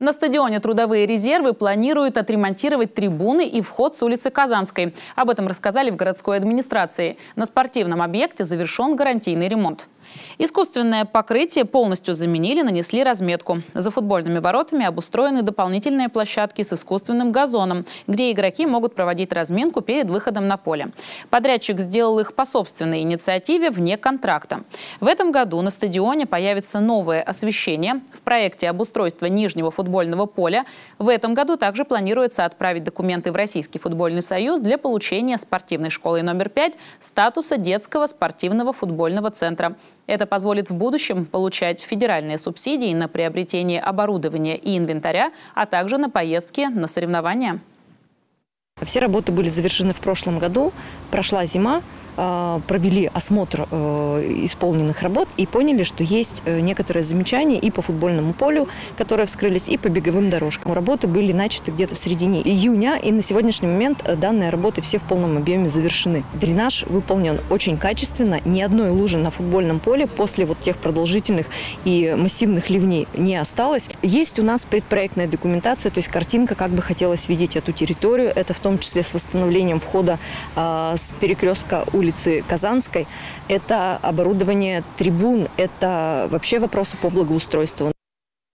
На стадионе «Трудовые резервы» планируют отремонтировать трибуны и вход с улицы Казанской. Об этом рассказали в городской администрации. На спортивном объекте завершен гарантийный ремонт. Искусственное покрытие полностью заменили, нанесли разметку. За футбольными воротами обустроены дополнительные площадки с искусственным газоном, где игроки могут проводить разминку перед выходом на поле. Подрядчик сделал их по собственной инициативе вне контракта. В этом году на стадионе появится новое освещение. В проекте обустройства нижнего футбольного поля в этом году также планируется отправить документы в Российский футбольный союз для получения спортивной школы номер 5 статуса детского спортивного футбольного центра. Это позволит в будущем получать федеральные субсидии на приобретение оборудования и инвентаря, а также на поездки на соревнования. Все работы были завершены в прошлом году. Прошла зима, провели осмотр э, исполненных работ и поняли, что есть э, некоторые замечания и по футбольному полю, которые вскрылись, и по беговым дорожкам. Работы были начаты где-то в середине июня, и на сегодняшний момент данные работы все в полном объеме завершены. Дренаж выполнен очень качественно, ни одной лужи на футбольном поле после вот тех продолжительных и массивных ливней не осталось. Есть у нас предпроектная документация, то есть картинка, как бы хотелось видеть эту территорию. Это в том числе с восстановлением входа э, с перекрестка улицы улицы Казанской. Это оборудование трибун, это вообще вопросы по благоустройству.